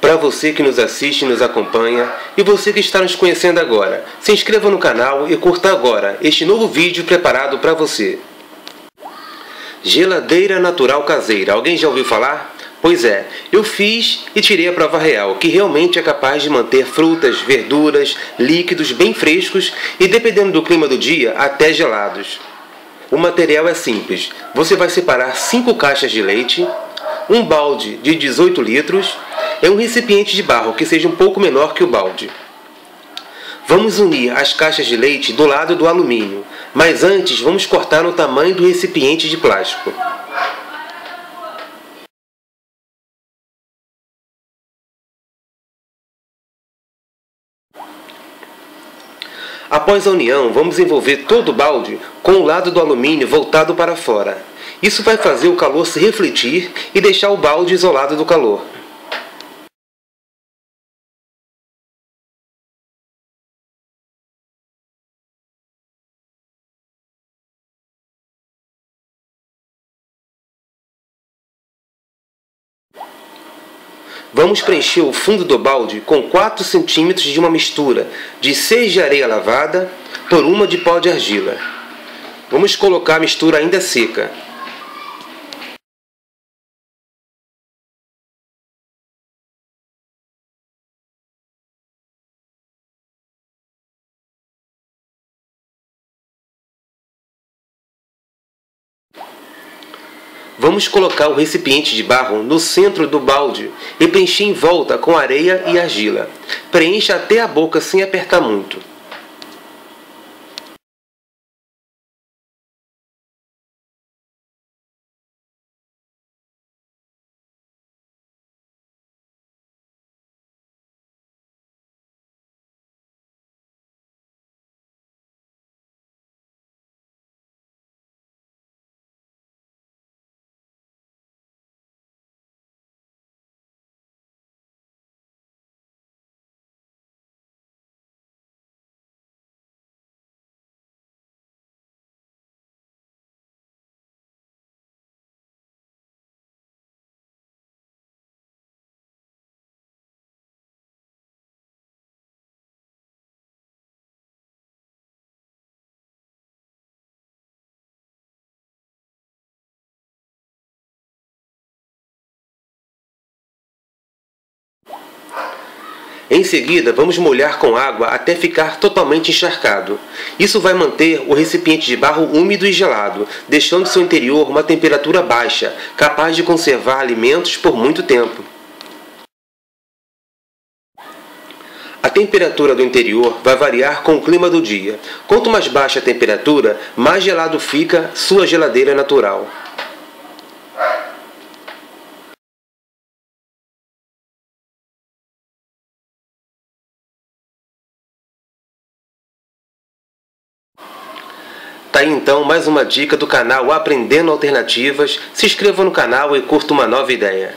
Para você que nos assiste e nos acompanha, e você que está nos conhecendo agora, se inscreva no canal e curta agora este novo vídeo preparado para você. Geladeira natural caseira. Alguém já ouviu falar? Pois é, eu fiz e tirei a prova real, que realmente é capaz de manter frutas, verduras, líquidos bem frescos e, dependendo do clima do dia, até gelados. O material é simples. Você vai separar 5 caixas de leite, um balde de 18 litros e um recipiente de barro que seja um pouco menor que o balde. Vamos unir as caixas de leite do lado do alumínio, mas antes vamos cortar no tamanho do recipiente de plástico. Após a união, vamos envolver todo o balde com o lado do alumínio voltado para fora. Isso vai fazer o calor se refletir e deixar o balde isolado do calor. Vamos preencher o fundo do balde com 4 centímetros de uma mistura de 6 de areia lavada por uma de pó de argila. Vamos colocar a mistura ainda seca. Vamos colocar o recipiente de barro no centro do balde e preencher em volta com areia e argila. Preencha até a boca sem apertar muito. Em seguida, vamos molhar com água até ficar totalmente encharcado. Isso vai manter o recipiente de barro úmido e gelado, deixando seu interior uma temperatura baixa, capaz de conservar alimentos por muito tempo. A temperatura do interior vai variar com o clima do dia. Quanto mais baixa a temperatura, mais gelado fica sua geladeira natural. Tá aí então mais uma dica do canal Aprendendo Alternativas. Se inscreva no canal e curta uma nova ideia.